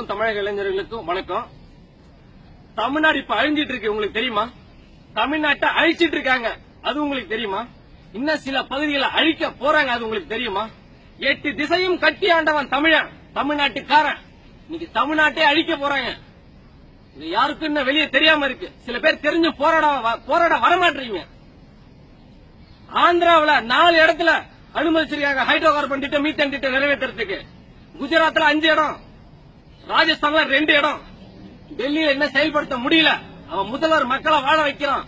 அனைத்தும் தமிழக இளைஞர்களுக்கும் வணக்கம். தமிழ்நாடு இப்ப அழிஞ்சிட்டு இருக்கு உங்களுக்கு தெரியுமா? தமிழ்நாட்டை அழிச்சிட்டு இருக்காங்க. அது உங்களுக்கு தெரியுமா? இன்னும் சில பகுதிகளை அழிக்க போறாங்க அது உங்களுக்கு தெரியுமா? எட்டு திசையும் கட்டி ஆண்டவன் தமிழன் தமிழ்நாட்டுக்காரன். இன்னைக்கு தமிழ்நாட்டை அழிக்க போறாங்க. இது யாருக்கும் இன்னும் வெளியே தெரியாம இருக்கு. சில பேர் தெரிஞ்சு போராட போராட வரமாட்டீங்க ஆந்திராவுல நாலு இடத்துல அனுமதிச்சிருக்காங்க ஹைட்ரோ கார்பன் திட்டம் மீத்தன் திட்டம் நிறைவேற்றுறதுக்கு குஜராத்ல அஞ்சு இடம். ராஜஸ்தான்ல ரெண்டு இடம். டெல்லியில என்ன செயல்படுத்த முடியல? அவன் முதல்வர் மக்களை வாழ வைக்கிறான்.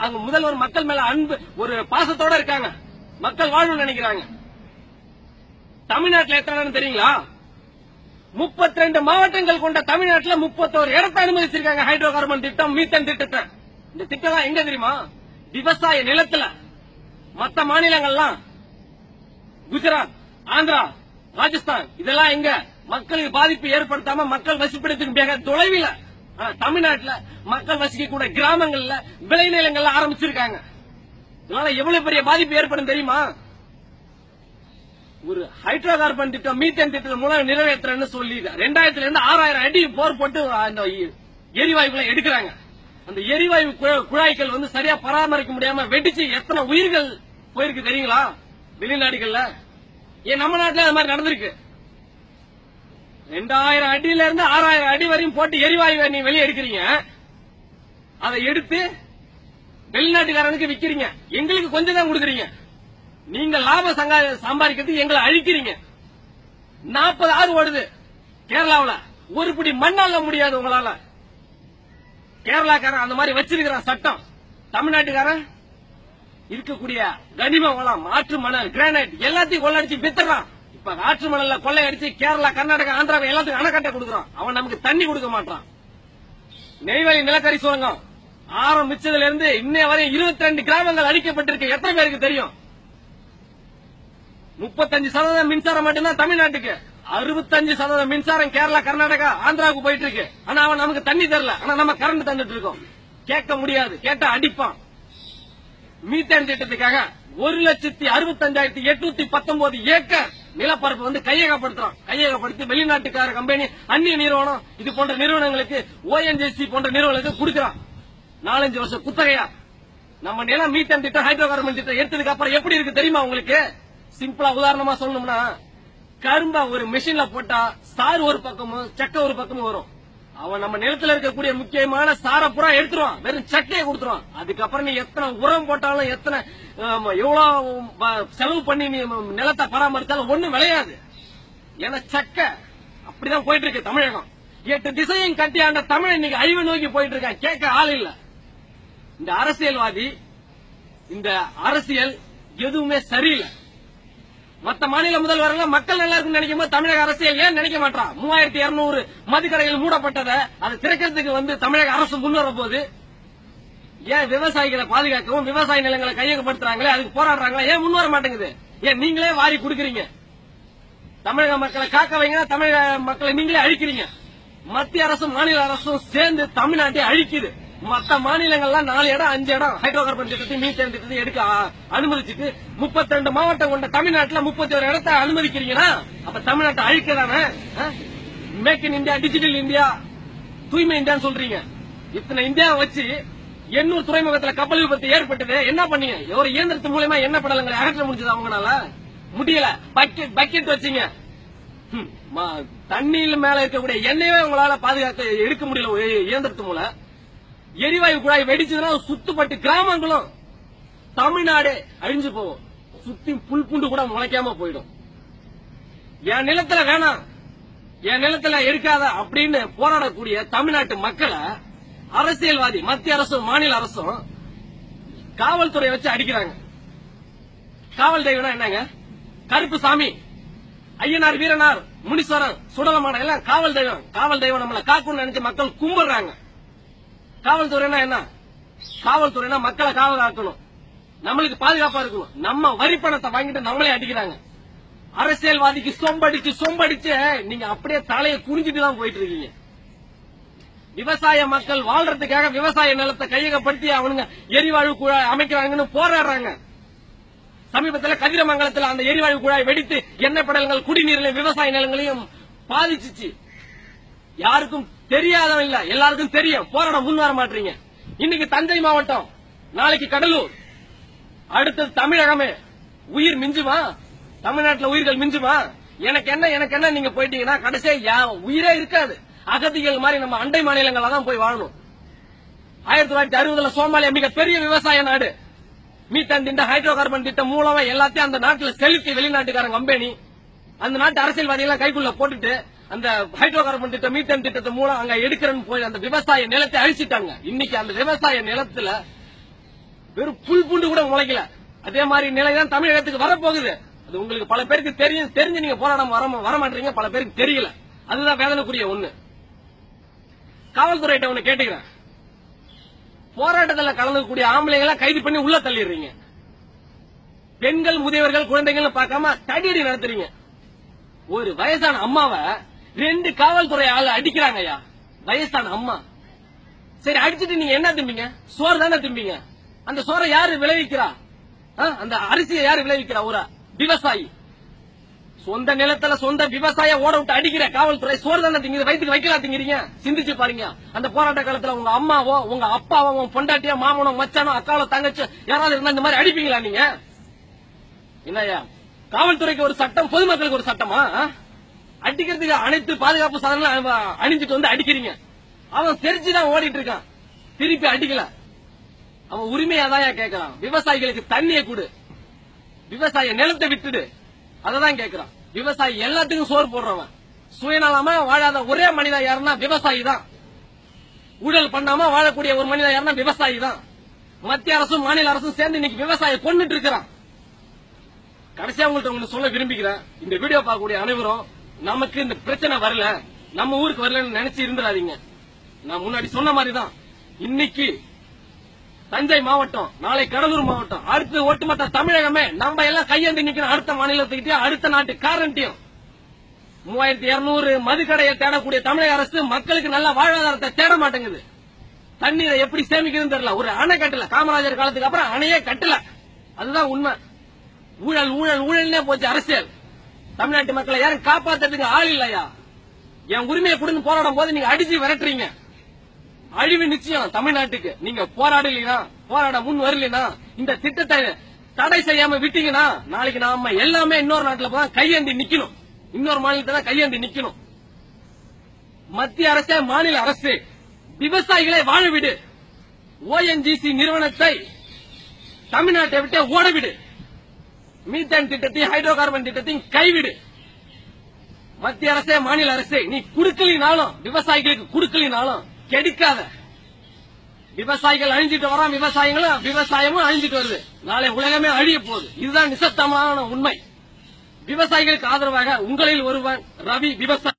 அங்க முதல்வர் மக்கள் மேல அன்பு ஒரு பாசத்தோட இருக்காங்க. மக்கள் வாழணும்னு நினைக்கிறாங்க. தமிழ்நாட்டில் எத்தனை தெரியுங்களா? 32 ரெண்டு மாவட்டங்கள் கொண்ட தமிழ்நாட்டுல முப்பத்தோரு இடத்தை அனுமதிச்சிருக்காங்க ஹைட்ரோ கார்பன் திட்டம் மீத்தன் திட்டத்தை. இந்த திட்டம் எங்க தெரியுமா? விவசாய நிலத்துல. மத்த மாநிலங்கள்லாம். குஜராத் ஆந்திரா ராஜஸ்தான் இதெல்லாம் எங்க? மக்களுக்கு பாதிப்பு ஏற்படுத்தாம மக்கள் வசிப்பிடத்துக்கு மிக தொலைவில் ஆனா, தமிழ்நாட்டுல மக்கள் வசிக்கக்கூடிய கிராமங்கள்ல விளைநிலங்கள்ல ஆரம்பிச்சிருக்காங்க. இதனால எவ்வளவு பெரிய பாதிப்பு ஏற்படும் தெரியுமா? ஒரு ஹைட்ரோ கார்பன் திட்டம் மீத்தேன் திட்டம் மூலம் நிறைவேற்றுறேன்னு சொல்லி ரெண்டாயிரத்துல இருந்து ஆறாயிரம் அடி போர் போட்டு அந்த எரிவாயுகளை எடுக்கிறாங்க. அந்த எரிவாயு குழாய்கள் வந்து சரியா பராமரிக்க முடியாம வெடிச்சு எத்தனை உயிர்கள் போயிருக்கு தெரியுங்களா? வெளிநாடுகள்ல. ஏன் நம்ம நாட்டுல அது மாதிரி நடந்திருக்கு. ரெண்டாயிரம் அடியில இருந்து ஆறாயிரம் அடி வரையும் போட்டு எரிவாயு நீ வெளியே எடுக்கிறீங்க. அதை எடுத்து வெளிநாட்டுக்காரனுக்கு விக்கிறீங்க. எங்களுக்கு கொஞ்சம் தான் கொடுக்குறீங்க. நீங்க லாபம் சங்கா- சம்பாதிக்கிறதுக்கு எங்களை அழிக்கிறீங்க. நாற்பது ஆறு ஓடுது. கேரளாவில் ஒரு பிடி மண்ணால முடியாது உங்களால. கேரளாக்காரன் அந்த மாதிரி வச்சிருக்கிறான் சட்டம். தமிழ்நாட்டுக்காரன் இருக்கக்கூடிய கனிம வளம் ஆற்று மணல் கிரானைட் எல்லாத்தையும் கொள்ளடிச்சு வித்துறான். இப்ப ஆற்று மணல்ல கொள்ளையடிச்சு கேரளா கர்நாடகா ஆந்திரா எல்லாத்துக்கும் அணைக்கட்டை கொடுக்குறான் அவன் நமக்கு தண்ணி கொடுக்க மாட்டான். நெய்வேலி நிலக்கரி சுரங்கம் ஆரம்பிச்சதுல இருந்து இன்னைய வரையும் இருபத்தி ரெண்டு கிராமங்கள் அழிக்கப்பட்டிருக்கு. எத்தனை பேருக்கு தெரியும்? முப்பத்தஞ்சு சதவீதம் மின்சாரம் மட்டும்தான் தமிழ்நாட்டுக்கு. அறுபத்தஞ்சு சதவீதம் மின்சாரம் கேரளா கர்நாடகா ஆந்திராவுக்கு போயிட்டு இருக்கு ஆனா அவன் நமக்கு தண்ணி தரல. ஆனா நம்ம கரண்ட் தந்துட்டு இருக்கோம். கேட்க முடியாது. கேட்டா அடிப்பான். மீத்தேன் திட்டத்துக்காக ஒரு லட்சத்தி அறுபத்தஞ்சாயிரத்தி எட்நூத்தி பத்தொன்பது ஏக்கர் நிலப்பரப்பு வந்து கையகப்படுத்துறோம் கையகப்படுத்தி வெளிநாட்டுக்கார கம்பெனி அந்நிய நிறுவனம் இது போன்ற நிறுவனங்களுக்கு ஓஎன்ஜிசி போன்ற நிறுவனங்களுக்கு கொடுக்கறான். நாலஞ்சு வருஷம் குத்தகையா. நம்ம நிலம் மீத்தேன் திட்டம் ஹைட்ரோ கார்பன் திட்டம் எடுத்ததுக்கு அப்புறம் எப்படி இருக்கு தெரியுமா உங்களுக்கு? சிம்பிளா உதாரணமா சொல்லணும்னா கரும்ப ஒரு மிஷின்ல போட்டா சாறு ஒரு பக்கமும் சக்க ஒரு பக்கமும் வரும். அவன் நம்ம நிலத்துல இருக்கக்கூடிய முக்கியமான சாரை எடுத்துருவான். வெறும் சட்டையை கொடுத்துருவான். அதுக்கப்புறம் நீ எத்தனை உரம் போட்டாலும் எத்தனை எவ்வளவு ப- செலவு பண்ணி நீ நிலத்தை பராமரித்தாலும் ஒண்ணும் விளையாது. ஏன்னா சக்க அப்படிதான் போயிட்டு இருக்கு தமிழகம். எட்டு திசையும் கட்டியாண்ட தமிழ் இன்னைக்கு அழிவு நோக்கி போயிட்டு இருக்கான் கேட்க ஆள் இல்ல. இந்த அரசியல்வாதி இந்த அரசியல் எதுவுமே சரியில்லை. மத்த மாநில முதல்வர்கள் மக்கள் நல்லா இருக்குன்னு நினைக்கும் போது தமிழக அரசியல் ஏன் நினைக்க மாட்டான் மூவாயிரத்தி இருநூறு மதுக்கடைகள் மூடப்பட்டதை அதை திறக்கிறதுக்கு வந்து தமிழக அரசு முன்வர போது ஏன் விவசாயிகளை பாதுகாக்கவும் விவசாய நிலங்களை கையகப்படுத்துறாங்களே அதுக்கு போராடுறாங்களே? ஏன் முன்வர மாட்டேங்குது? ஏன் நீங்களே வாரி கொடுக்குறீங்க? தமிழக மக்களை காக்க வைங்க தமிழக மக்களை நீங்களே அழிக்கிறீங்க. மத்திய அரசும் மாநில அரசும் சேர்ந்து தமிழ்நாட்டை அழிக்குது. மத்த மாநிலங்கள்லாம் நாலு இடம் அஞ்சு இடம். ஹைட்ரோ கார்பன் திட்டத்தை மீத்தேன் திட்டத்தை எடுக்க அனுமதிச்சுட்டு முப்பத்தி ரெண்டு மாவட்டம் கொண்ட தமிழ்நாட்டுல முப்பத்தி ஒரு இடத்த அனுமதிக்கிறீங்கன்னா அப்ப தமிழ்நாட்டை அழிக்கதானே make in India digital India தூய்மை இந்தியான்னு சொல்றீங்க. இத்தனை இந்தியாவை வச்சு எண்ணூர் துறைமுகத்துல கப்பல் விபத்து ஏற்பட்டது. என்ன பண்ணீங்க? ஒரு இயந்திரத்து மூலயமா என்ன படலங்களை அகற்ற முடிஞ்சது அவங்களால முடியல. பக்கெட் பக்கெட் வச்சீங்க. தண்ணியில் மேல இருக்கக்கூடிய எண்ணெயவே உங்களால பாதுகாக்க எடுக்க முடியல இயந்திரத்து மூலம். எரிவாயு குழாய் வெடிச்சதுன்னா சுத்துப்பட்டு கிராமங்களும் தமிழ்நாடே அழிஞ்சு போகும். சுத்தி புல் புண்டு கூட முளைக்காம போயிடும். என் நிலத்துல வேணாம். என் நிலத்துல எடுக்காத அப்படின்னு போராடக்கூடிய தமிழ்நாட்டு மக்களை அரசியல்வாதி மத்திய அரசும் மாநில அரசும் காவல்துறையை வச்சு அடிக்கிறாங்க. காவல் தெய்வம்னா என்னங்க? கருப்பு சாமி ஐயனார் வீரனார் முனீஸ்வரன் சுடலமான எல்லாம் காவல் தெய்வம். காவல் தெய்வம் நம்மளை காக்கணும்னு நினைச்சு மக்கள் கும்பிடுறாங்க. காவல்துறைனா என்ன? காவல்துறைனா மக்களை காவல் காக்கணும் நம்மளுக்கு பாதுகாப்பா இருக்கணும். நம்ம வரி பணத்தை வாங்கிட்டு நம்மளே அடிக்கிறாங்க. அரசியல்வாதிக்கு சொம்படிச்சு சொம்படிச்சு நீங்க அப்படியே தலையை குறிஞ்சிட்டு தான் போயிட்டு இருக்கீங்க. விவசாய மக்கள் வாழ்றதுக்காக விவசாய நிலத்தை கையகப்படுத்தி அவனுங்க எரிவாயு குழாய் அமைக்கிறாங்கன்னு போராடுறாங்க. சமீபத்துல கதிரமங்கலத்துல அந்த எரிவாயு குழாய் வெடித்து எண்ணெய் படலங்கள் குடிநீரிலையும் விவசாய நிலங்களையும் பாதிச்சுச்சு. யாருக்கும் தெரியாதவன் இல்ல. எல்லாருக்கும் தெரியும். போராட முன் வர மாட்டீங்க. இன்னைக்கு தஞ்சை மாவட்டம் நாளைக்கு கடலூர். அடுத்தது தமிழகமே. உயிர் மிஞ்சுமா? தமிழ்நாட்டில் உயிர்கள் மிஞ்சுமா? எனக்கு என்ன எனக்கு என்ன? நீங்க போயிட்டீங்கன்னா கடைசியா உயிரே இருக்காது. அகதிகள் மாதிரி நம்ம அண்டை மாநிலங்கள தான் போய் வாழணும். ஆயிரத்தி தொள்ளாயிரத்தி அறுபதுல சோமாலியா மிகப்பெரிய விவசாய நாடு. மீத்தன் திட்டம் ஹைட்ரோ கார்பன் திட்டம் மூலமா எல்லாத்தையும் அந்த நாட்டில் செலுத்தி வெளிநாட்டுக்காரன் கம்பெனி அந்த நாட்டு அரசியல்வாதிகள் கைக்குள்ள போட்டுட்டு அந்த ஹைட்ரோ கார்பன் திட்டம் மீத்தன் திட்டத்தை மூலம் அங்க எடுக்கிறேன்னு போய் அந்த விவசாய நிலத்தை அழிச்சிட்டாங்க. இன்னைக்கு அந்த விவசாய நிலத்துல வெறும் புல் பூண்டு கூட முளைக்கல. அதே மாதிரி நிலை தான் தமிழகத்துக்கு வரப்போகுது. அது உங்களுக்கு பல பேருக்கு தெரியும். தெரிஞ்சு நீங்க போராடம் வர மாட்டீங்க. பல பேருக்கு தெரியல. அதுதான் வேதனைக்குரிய ஒண்ணு. காவல்துறையிட்ட ஒண்ணு கேட்டுக்கிறேன். போராட்டத்துல கலந்துக்கூடிய ஆம்பளைகளை கைது பண்ணி உள்ள தள்ளிடுறீங்க. பெண்கள் முதியவர்கள் குழந்தைகள் பார்க்காம தடியடி நடத்துறீங்க. ஒரு வயசான அம்மாவை ரெண்டு காவல்துறை ஆளு அடிக்கிறாங்க ஐயா வயசான அம்மா. சரி அடிச்சுட்டு நீங்க என்ன திரும்பிங்க? சோறு தானே திரும்பிங்க? அந்த சோறை யாரு விளைவிக்கிறா? ஆ? அந்த அரிசியை யாரு விளைவிக்கிறா? ஒரு விவசாயி. சொந்த நிலத்துல சொந்த விவசாய ஓட விட்டு அடிக்கிற காவல்துறை சோறு தானே திங்குது? வயிற்றுக்கு வைக்கலாம் திங்கிறீங்க? சிந்திச்சு பாருங்க. அந்த போராட்ட காலத்துல உங்க அம்மாவோ உங்க அப்பாவோ உங்க பொண்டாட்டியோ மாமனோ மச்சானோ அக்காவோ தங்கச்சி யாராவது இருந்தா இந்த மாதிரி அடிப்பீங்களா நீங்க? என்னையா காவல்துறைக்கு ஒரு சட்டம் பொதுமக்களுக்கு ஒரு சட்டமா? அடிக்கிறதுக்கு அனைத்து பாதுகாப்பு சாதனங்களும் அணிஞ்சிட்டு வந்து அடிக்கிறீங்க. அவன் தெரிஞ்சுதான் ஓடிட்டு இருக்கான். திருப்பி அடிக்கல. அவன் உரிமையாதான் கேட்கறான் விவசாயிகளுக்கு தண்ணியை கொடு. விவசாய நிலத்தை விட்டுடு. அததான் கேட்கறான் விவசாயி எல்லாத்துக்கும் சோறு போடுறவன். சுயநலமா வாழாத ஒரே மனிதன் யாருன்னா விவசாயி தான். ஊழல் பண்ணாம வாழக்கூடிய ஒரு மனிதன் யாருன்னா விவசாயி தான். மத்திய அரசும் மாநில அரசும் சேர்ந்து இன்னைக்கு விவசாயம் கொண்டுட்டு இருக்கிறான். கடைசியா உங்கள்கிட்ட உங்களுக்கு சொல்ல விரும்பிக்கிறேன் இந்த வீடியோ பார்க்கக்கூடிய அனைவரும் நமக்கு இந்த பிரச்சனை வரல நம்ம ஊருக்கு வரலன்னு நினைச்சு இருந்துடாதீங்க. நான் முன்னாடி சொன்ன மாதிரிதான். இன்னைக்கு தஞ்சை மாவட்டம் நாளை கடலூர் மாவட்டம் அடுத்து ஒட்டுமொத்த தமிழகமே நம்ம எல்லாம் கையேந்தி நிக்கணும். அடுத்த மாநிலத்துக்கிட்டயும் அடுத்த நாட்டு காரண்டியும் மூவாயிரத்தி இருநூறு மதுக்கடையை தேடக்கூடிய தமிழக அரசு மக்களுக்கு நல்ல வாழ்வாதாரத்தை தேட மாட்டேங்குது. தண்ணீரை எப்படி சேமிக்கிறதுன்னு தெரியல. ஒரு அணை கட்டல. காமராஜர் காலத்துக்கு அப்புறம் அணையே கட்டல. அதுதான் உண்மை. ஊழல் ஊழல் ஊழல்னே போச்சு அரசியல். தமிழ்நாட்டு மக்களை யாரும் காப்பாத்துறதுக்கு ஆள் இல்லையா? என் உரிமையை கொடுன்னு போராடும் போது நீங்க அடிச்சு விரட்டுறீங்க. அழிவு நிச்சயம் தமிழ்நாட்டுக்கு. நீங்க போராடலைனா போராட முன் வரலைனா இந்த திட்டத்தை தடை செய்யாம விட்டீங்கன்னா நாளைக்கு நாம எல்லாமே இன்னொரு நாட்டுல போய் கையேந்தி நிக்கணும். இன்னொரு மாநிலத்துல கையேந்தி நிக்கணும். மத்திய அரசே மாநில அரசு விவசாயிகளை வாழ விடு. ஓஎன்ஜிசி நிறுவனத்தை தமிழ்நாட்டை விட்டு ஓடவிடு மீத்தேன் திட்டத்தையும் ஹைட்ரோ கார்பன் திட்டத்தையும் கைவிடு. மத்திய அரசே மாநில அரசே நீ குடுக்கலினாலும் விவசாயிகளுக்கு குடுக்கலினாலும் கெடுக்காத. விவசாயிகள் அழிஞ்சிட்டு வரான் விவசாயிகளும் விவசாயமும் அழிஞ்சிட்டு வருது. நாளை உலகமே அழிய போகுது. இதுதான் நிசத்தமான உண்மை. விவசாயிகளுக்கு ஆதரவாக உங்களில் ஒருவன் ரவி விவசாயி